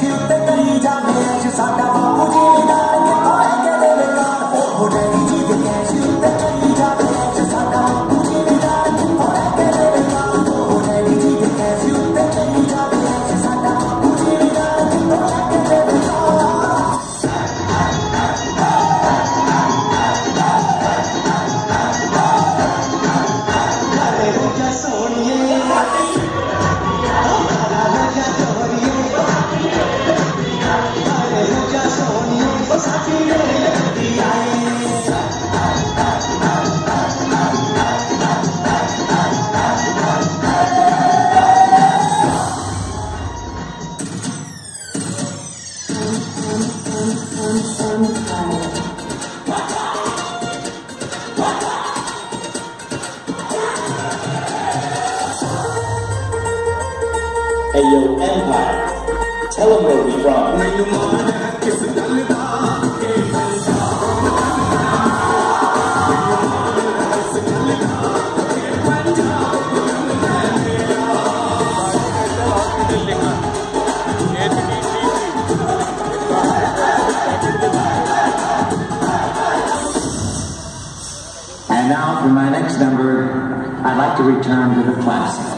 ਜਿੱਤੇ ਕਰੀ ਜਾਵੇ ਅੱਜ ਸਾਡਾ ਬਾਪੂ ਜੀ Ayo Empire. Tell them where we from. Thank you. Now for my next number, I'd like to return to the classics.